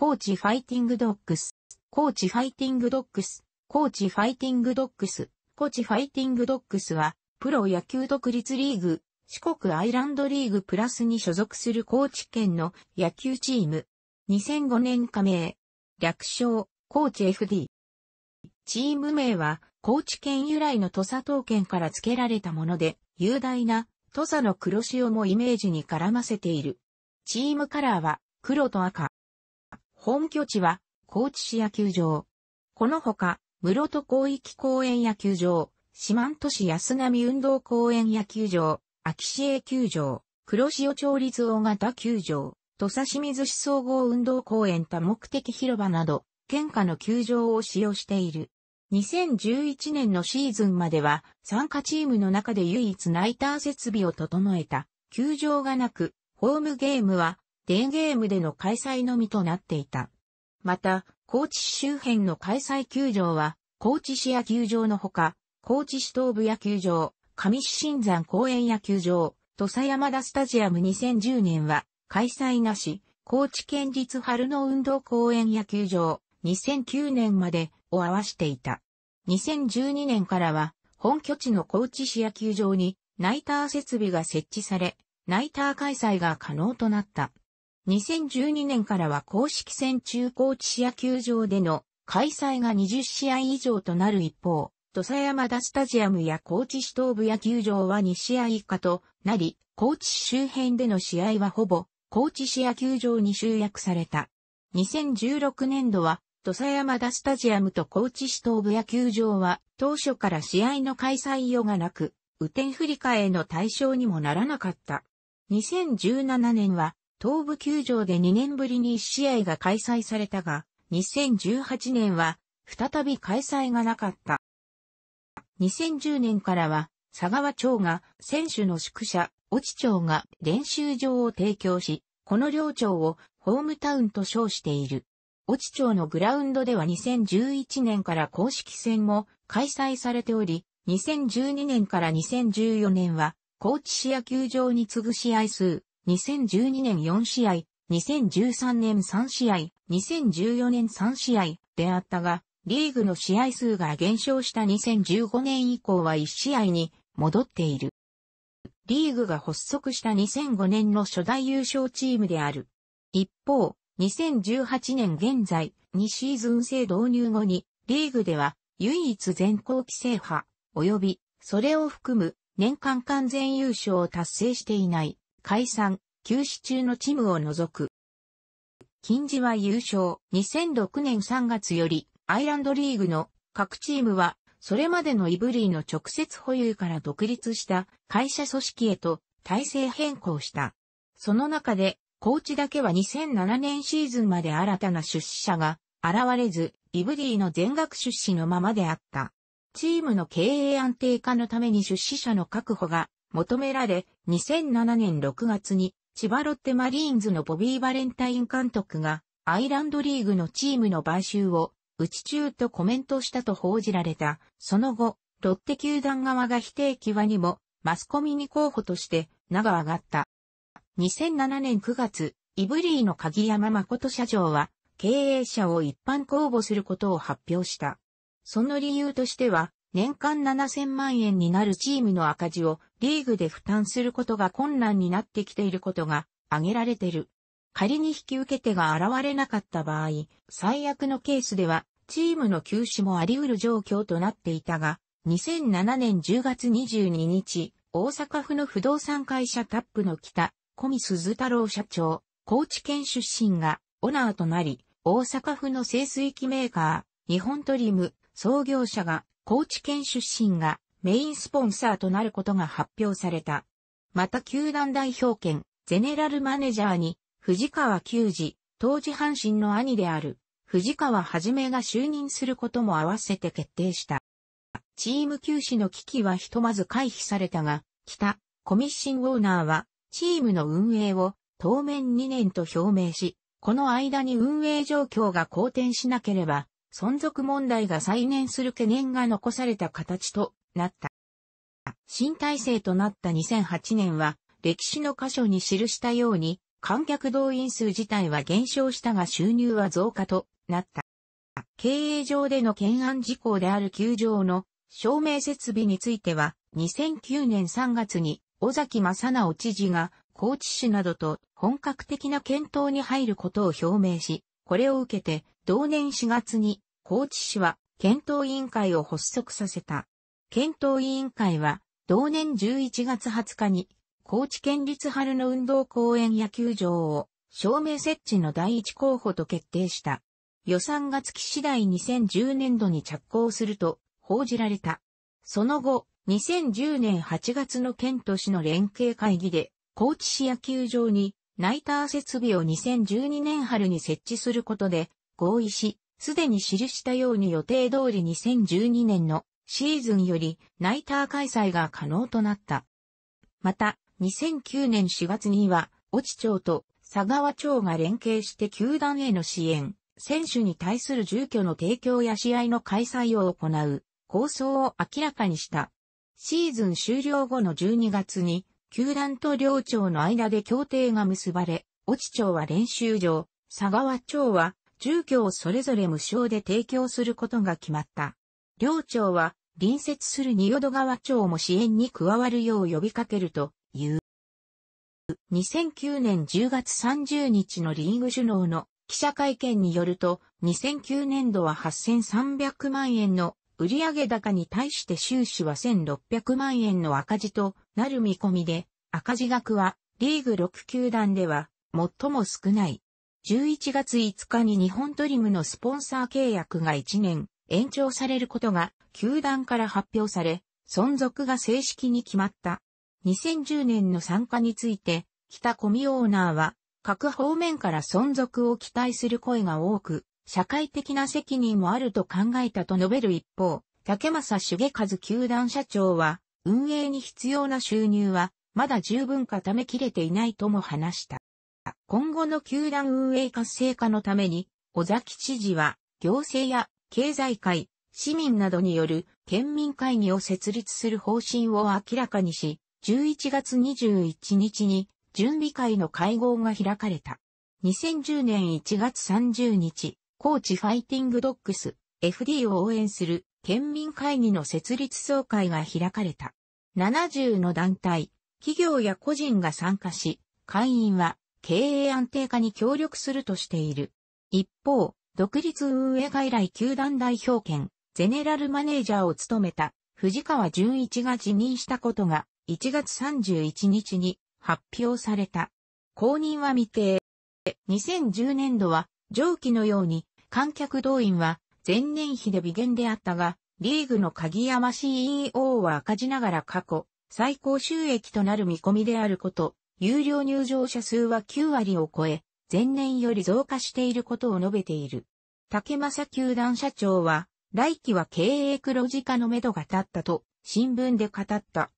コーチファイティングドッグス、コーチファイティングドッグス、コーチファイティングドッグス、コーチファイティングドッグスは、プロ野球独立リーグ、四国アイランドリーグプラスに所属する高知県の野球チーム。2005年加盟。略称、高知 FD。チーム名は、高知県由来の土佐闘犬から付けられたもので、雄大な土佐の黒潮もイメージに絡ませている。チームカラーは黒と赤。本拠地は高知市野球場。このほか、室戸広域公園野球場、四万十市安上運動公園野球場、秋市営球場、黒潮町立大型球場、土佐清水市総合運動公園多目的広場など、県下の球場を使用している。2011年のシーズンまでは、参加チームの中で唯一ナイター設備を整えた、球場がなく、ホームゲームは、デーゲームでの開催のみとなっていた。また、高知市周辺の開催球場は、高知市野球場のほか、高知市東部野球場、上市新山公園野球場、土佐山田スタジアム2010年は、開催なし、高知県立春の運動公園野球場、2009年までを合わしていた。2012年からは、本拠地の高知市野球場に、ナイター設備が設置され、ナイター開催が可能となった。2012年からは公式戦中高知市野球場での開催が20試合以上となる一方、土佐山田スタジアムや高知市東部野球場は2試合以下となり、高知市周辺での試合はほぼ高知市野球場に集約された。2016年度は、土佐山田スタジアムと高知市東部野球場は、当初から試合の開催予がなく、雨天振り替えの対象にもならなかった。2017年は、東部球場で2年ぶりに1試合が開催されたが、2018年は、再び開催がなかった。2010年からは、佐川町が選手の宿舎、越智町が練習場を提供し、この両町をホームタウンと称している。越智町のグラウンドでは2011年から公式戦も開催されており、2012年から2014年は高知市野球場に次ぐ試合数、2012年4試合、2013年3試合、2014年3試合であったが、リーグの試合数が減少した2015年以降は1試合に戻っている。リーグが発足した2005年の初代優勝チームである。一方、2018年現在、2シーズン制導入後に、リーグでは唯一全校期制覇、及び、それを含む年間完全優勝を達成していない、解散、休止中のチームを除く。近次は優勝、2006年3月より、アイランドリーグの各チームはそれまでのイブリーの直接保有から独立した会社組織へと体制変更した。その中で、コーチだけは2007年シーズンまで新たな出資者が現れず、イブリーの全額出資のままであった。チームの経営安定化のために出資者の確保が求められ、2007年6月に千葉ロッテマリーンズのボビー・バレンタイン監督がアイランドリーグのチームの買収を内中とコメントしたと報じられた。その後、ロッテ球団側が否定際にも、マスコミに候補として名が挙がった。2007年9月、イブリーの鍵山誠社長は、経営者を一般公募することを発表した。その理由としては、年間7000万円になるチームの赤字をリーグで負担することが困難になってきていることが挙げられてる。仮に引き受け手が現れなかった場合、最悪のケースでは、チームの休止もあり得る状況となっていたが、2007年10月22日、大阪府の不動産会社タップの北、小見鈴太郎社長、高知県出身がオナーとなり、大阪府の清水機メーカー、日本トリム、創業者が高知県出身がメインスポンサーとなることが発表された。また球団代表権、ゼネラルマネージャーに藤川球児、当時阪神の兄である、藤川はじめが就任することも合わせて決定した。チーム休止の危機はひとまず回避されたが、北、コミッシンオーナーは、チームの運営を当面2年と表明し、この間に運営状況が好転しなければ、存続問題が再燃する懸念が残された形となった。新体制となった2008年は、歴史の箇所に記したように、観客動員数自体は減少したが収入は増加となった。経営上での懸案事項である球場の照明設備については、2009年3月に尾崎正直知事が高知市などと本格的な検討に入ることを表明し、これを受けて同年4月に高知市は検討委員会を発足させた。検討委員会は同年11月20日に高知県立春の運動公園野球場を照明設置の第一候補と決定した。予算が月次第2010年度に着工すると報じられた。その後、2010年8月の県都市の連携会議で、高知市野球場にナイター設備を2012年春に設置することで合意し、すでに記したように予定通り2012年のシーズンよりナイター開催が可能となった。また、2009年4月には、越智町と佐川町が連携して球団への支援、選手に対する住居の提供や試合の開催を行う構想を明らかにした。シーズン終了後の12月に、球団と両町の間で協定が結ばれ、越智町は練習場、佐川町は住居をそれぞれ無償で提供することが決まった。両町は隣接する仁淀川町も支援に加わるよう呼びかけるという。2009年10月30日のリーグ首脳の記者会見によると、2009年度は8300万円の売上高に対して収支は1600万円の赤字となる見込みで、赤字額はリーグ6球団では最も少ない。11月5日に日本トリムのスポンサー契約が1年延長されることが球団から発表され、存続が正式に決まった。2010年の参加について、北コミオーナーは、各方面から存続を期待する声が多く、社会的な責任もあると考えたと述べる一方、竹正重和球団社長は、運営に必要な収入は、まだ十分固めきれていないとも話した。今後の球団運営活性化のために、小崎知事は、行政や経済界、市民などによる県民会議を設立する方針を明らかにし、11月21日に準備会の会合が開かれた。2010年1月30日、高知ファイティングドッグス FD を応援する県民会議の設立総会が開かれた。70の団体、企業や個人が参加し、会員は経営安定化に協力するとしている。一方、独立運営外来球団代表権、ゼネラルマネージャーを務めた藤川淳一が辞任したことが1月31日に発表された。公認は未定。2010年度は上記のように観客動員は前年比で微減であったが、リーグの鍵山 CEO は赤字ながら過去最高収益となる見込みであること、有料入場者数は9割を超え、前年より増加していることを述べている。竹正球団社長は、来期は経営黒字化のめどが立ったと新聞で語った。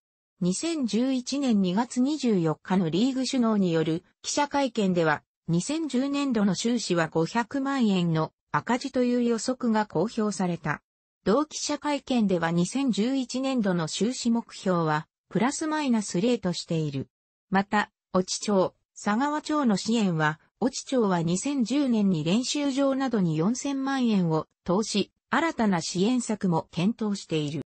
2011年2月24日のリーグ首脳による記者会見では、2010年度の収支は500万円の赤字という予測が公表された。同記者会見では2011年度の収支目標は、プラスマイナス0としている。また、越智町、佐川町の支援は、越智町は2010年に練習場などに4000万円を投資、新たな支援策も検討している。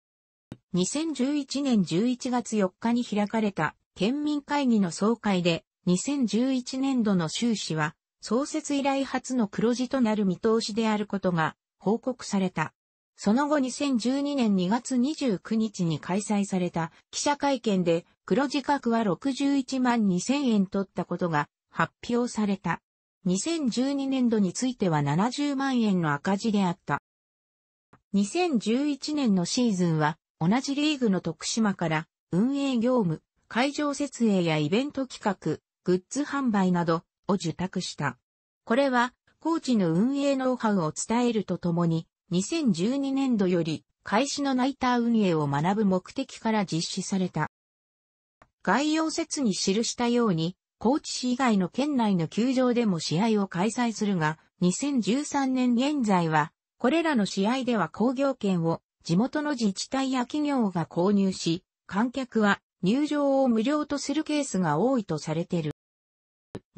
2011年11月4日に開かれた県民会議の総会で2011年度の収支は創設以来初の黒字となる見通しであることが報告された。その後2012年2月29日に開催された記者会見で黒字額は61万2000円取ったことが発表された。2012年度については70万円の赤字であった。2011年のシーズンは同じリーグの徳島から運営業務、会場設営やイベント企画、グッズ販売などを受託した。これは、コーチの運営ノウハウを伝えるとともに、2012年度より開始のナイター運営を学ぶ目的から実施された。概要説に記したように、高知市以外の県内の球場でも試合を開催するが、2013年現在は、これらの試合では工業権を地元の自治体や企業が購入し、観客は入場を無料とするケースが多いとされている。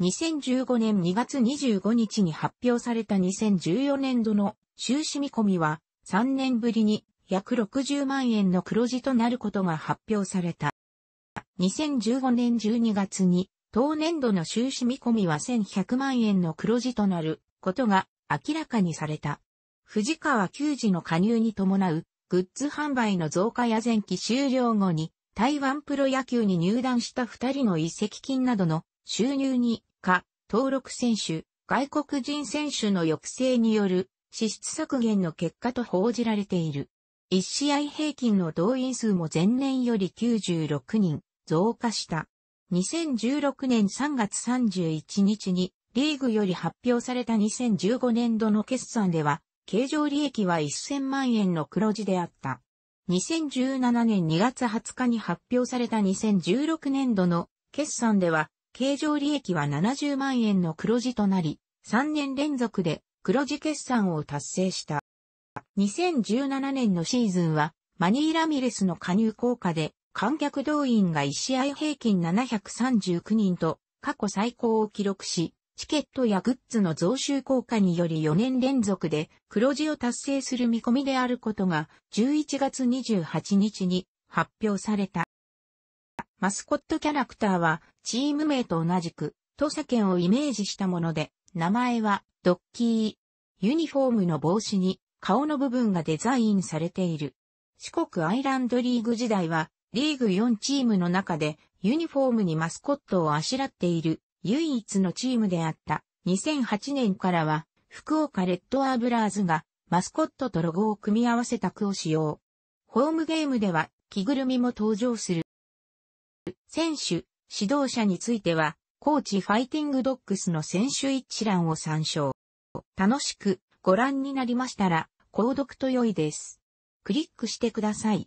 2015年2月25日に発表された2014年度の収支見込みは3年ぶりに約60万円の黒字となることが発表された。2015年12月に当年度の収支見込みは1100万円の黒字となることが明らかにされた。藤川球児の加入に伴うグッズ販売の増加や前期終了後に台湾プロ野球に入団した二人の移籍金などの収入にか、登録選手、外国人選手の抑制による支出削減の結果と報じられている。1試合平均の動員数も前年より96人増加した。2016年3月31日にリーグより発表された2015年度の決算では、経常利益は1000万円の黒字であった。2017年2月20日に発表された2016年度の決算では、経常利益は70万円の黒字となり、3年連続で黒字決算を達成した。2017年のシーズンは、マニー・ラミレスの加入効果で、観客動員が1試合平均739人と過去最高を記録し、チケットやグッズの増収効果により4年連続で黒字を達成する見込みであることが11月28日に発表された。マスコットキャラクターは、チーム名と同じく、土佐県をイメージしたもので、名前は、ドッキー。ユニフォームの帽子に、顔の部分がデザインされている。四国アイランドリーグ時代は、リーグ4チームの中で、ユニフォームにマスコットをあしらっている、唯一のチームであった。2008年からは、福岡レッドアーブラーズが、マスコットとロゴを組み合わせた句を使用。ホームゲームでは、着ぐるみも登場する。選手、指導者については、コーチファイティングドッグスの選手一覧を参照。楽しくご覧になりましたら、購読と良いです。クリックしてください。